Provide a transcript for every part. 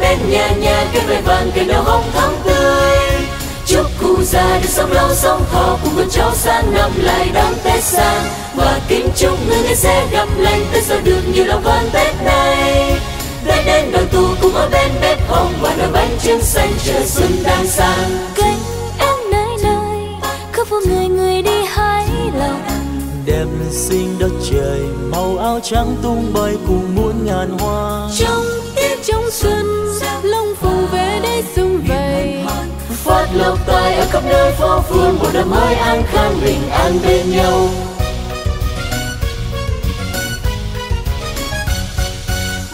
nhà nhà cái về vàng cây nở hồng thắm tươi. Chúc cụ già được sống lâu sống thọ cùng con cháu sang năm lại đón tết sang và kính chúc người người sẽ gặp lành tết sau được nhiều lòng hơn tết này. Tết đến đoàn tụ cùng ở bên bếp hồng và nồi bánh trưng xanh chờ xuân đang sang cánh em nơi nơi khắp phố người người đi hái lòng. Đẹp xinh đất trời màu áo trắng tung bay cùng muôn ngàn hoa. Trong khắp nơi phố phường một năm mới an khang bình an bên nhau.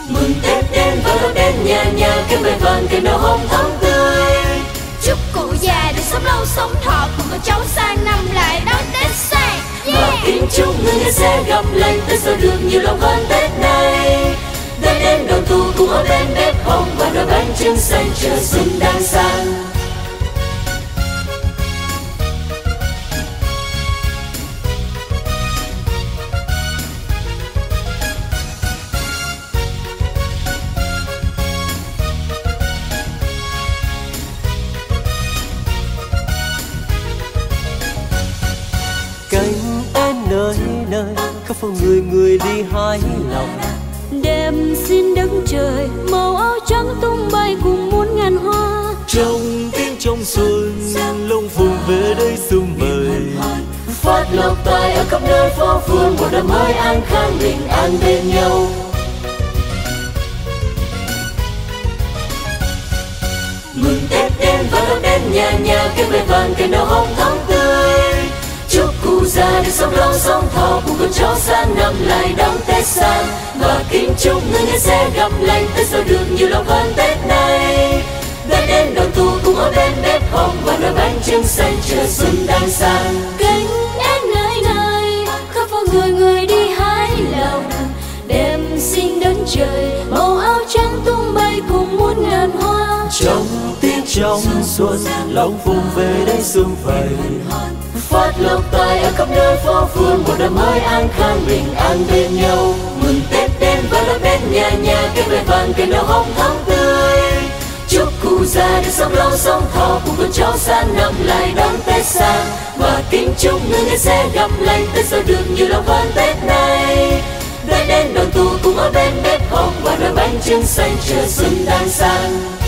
Mừng tết đến và đến nhà nhà cái về vàng cái nở hồng thắm tươi. Chúc cụ già được sống lâu sống thọ cùng con cháu sang năm lại đón tết sang và kính chúc người sẽ gặp lành tết sau được nhiều lòng hơn tết này tết đến đoàn tụ cùng ở bên bếp hồng và nồi bánh trưng xanh chờ xuân đang sang nơi khắp phố người người đi hái lòng. Đẹp xin đất trời màu áo trắng tung bay cùng muôn ngàn hoa. Trong tiếng trong xuân lông phùng về đây sum vầy. Phát lộc tài ở khắp nơi phố phường một năm mới an khang bình an bên nhau. Mừng tết đến và đón đến nhà nhà cái về vàng cái nở hồng sông được sống lâu thọ, cùng con cháu sang năm lại đón tết sang và kính chúc người người sẽ gặp lành tết sau được nhiều lòng hơn tết này tết đến đoàn tụ cùng ở bên bếp hồng và nồi bánh trưng xanh chờ xuân đang sang kính em nơi nơi, khắp phố người người đi hái lòng. Đêm xinh đón trời, màu áo trắng tung bay cùng muôn ngàn hoa. Trong trong xuân lòng vùng về đây sương vầy phát lộc tài ở khắp nơi phố phường, một năm mới an khang bình an bên nhau. Mừng tết đến và là bên nhà nhà, cái về vàng, cái nở hồng thắm tươi. Chúc cụ già được sống lâu sống thọ, cùng con cháu sang năm lại đón tết sang và kính chúc người người sẽ gặp lành, tết sau được nhiều lòng hơn tết này tết đến đoàn tụ cùng ở bên bếp hồng và đôi bánh trưng xanh chờ xuân đang sang.